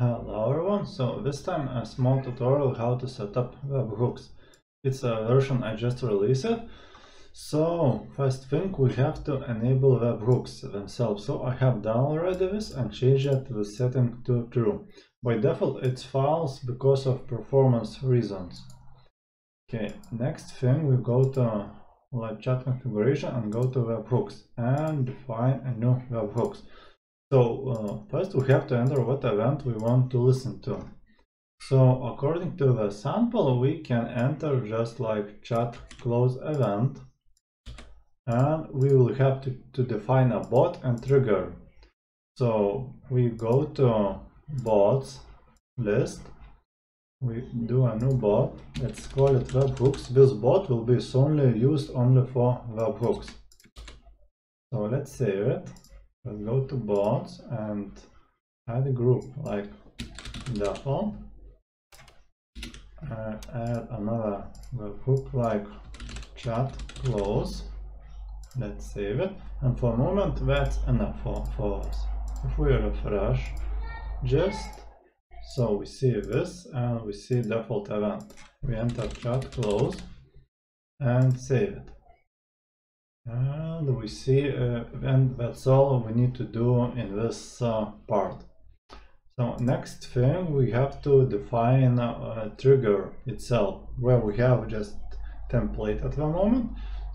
Uh, Hello everyone, so this time a small tutorial how to set up webhooks. It's a version I just released. So first thing we have to enable webhooks themselves. So I have done already this and changed the setting to true. By default it's false because of performance reasons. Okay, next thing we go to live chat configuration and go to webhooks and define a new webhooks. So uh, first we have to enter what event we want to listen to. So according to the sample we can enter just like chat close event and we will have to, to define a bot and trigger. So we go to bots list, we do a new bot, let's call it webhooks. This bot will be solely used only for webhooks. So let's save it Let's go to bots and add a group like default. Uh, add another webhook like chat close. Let's save it. And for a moment that's enough for, for us. If we refresh, just so we see this and we see default event. We enter chat close and save it and we see uh, and that's all we need to do in this uh, part. So next thing we have to define a trigger itself. Where we have just template at the moment.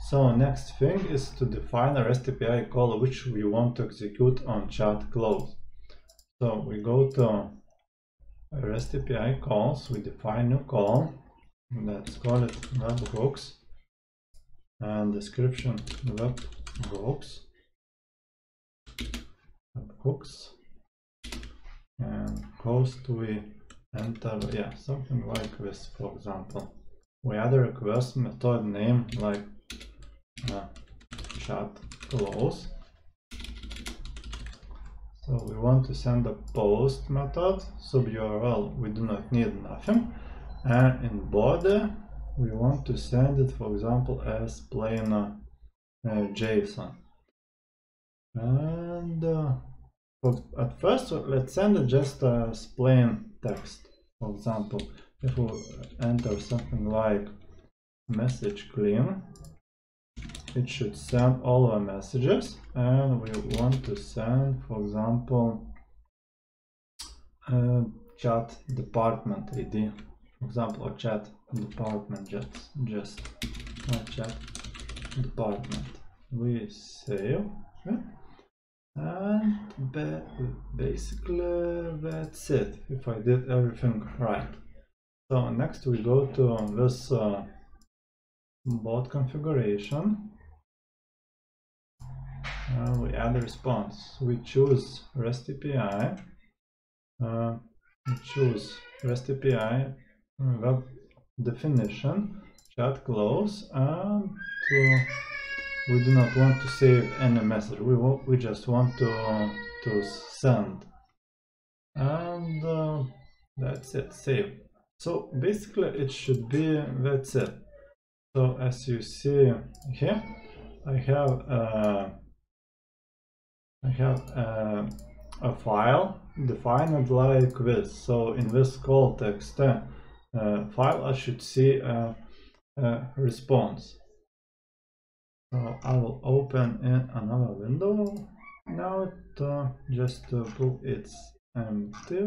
So next thing is to define a REST API call which we want to execute on chat close. So we go to REST API calls we define new call let's call it webhooks and description web hooks hooks and host we enter yeah something like this for example. We add a request method name like uh, chat close so we want to send a post method sub url we do not need nothing. And in body we want to send it for example as plain uh, uh, JSON. And uh, at first let's send it just as plain text. For example if we enter something like message clean it should send all our messages. And we want to send for example uh, chat department id for example a chat department just just not chat. Department. We save and basically that's it if I did everything right. So next we go to this uh, bot configuration. Uh, we add a response. We choose REST API uh, we choose REST API web definition. Chat close and we do not want to save any message. We want, we just want to to send. And uh, that's it. Save. So basically it should be that's it. So as you see here i have uh, i have uh, a file defined like this. So in this call text uh, uh, file, I should see a, a response. So I will open in another window now to just to prove it's empty.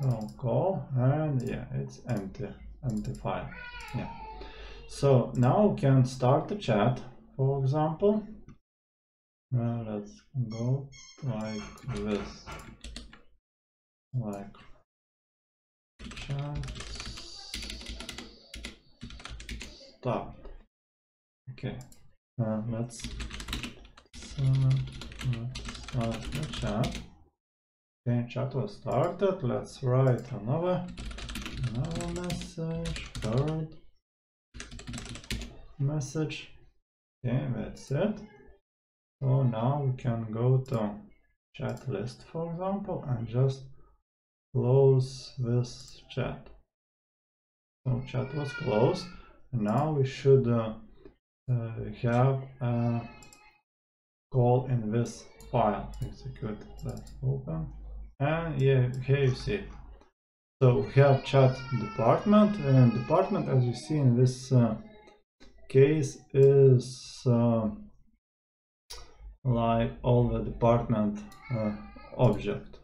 So call and yeah, it's empty, empty file. Yeah. So now we can start the chat, for example. Uh, let's go like this, like start. Okay, uh, let's, start the chat. Okay, chat was started. Let's write another, another message, third message. Okay, that's it. So now we can go to chat list, for example, and just close this chat. So chat was closed. Now we should uh, uh, have a call in this file. Execute. Let's open. and yeah here you see so we have chat department and department as you see in this uh, case is uh, like all the department uh, object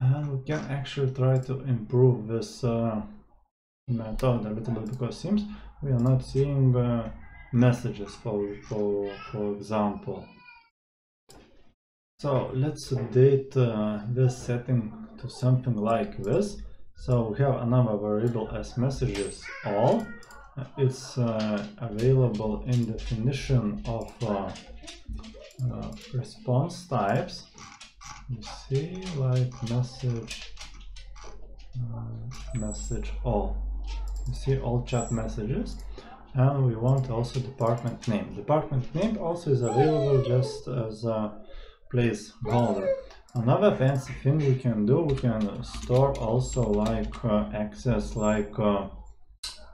and we can actually try to improve this uh, method a little bit because seems we are not seeing uh, messages for, for, for example. So let's update uh, this setting to something like this. So we have another variable as messages all. It's uh, available in definition of uh, uh, response types. You see like message uh, message all. You see all chat messages and we want also department name. Department name also is available just as a placeholder. Another fancy thing we can do, we can store also like uh, access like uh,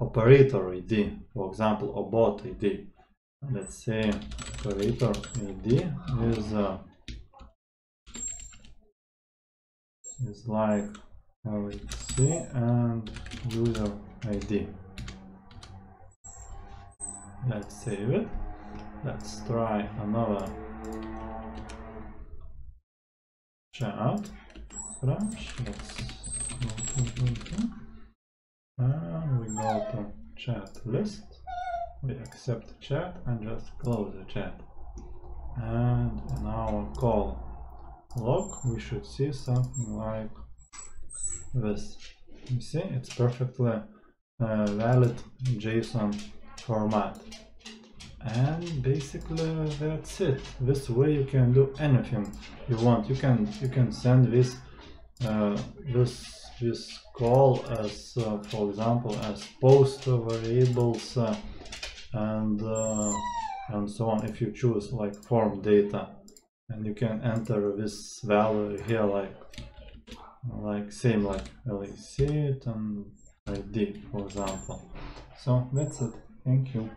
operator ID, for example, or bot ID. Let's say operator ID is is like LXC and user ID let's save it. Let's try another chat branch let's and we go to chat list. We accept chat and just close the chat. And in our call log we should see something like this. You see it's perfectly uh, valid json format. And basically that's it. This way you can do anything you want. You can you can send this uh, this this call as uh, for example as post variables uh, and uh, and so on if you choose like form data and you can enter this value here like like same like LEC and ID for example so that's it Thank you.